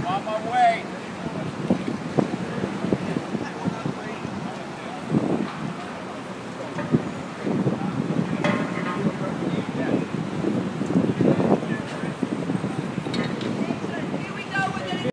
I'm on my way.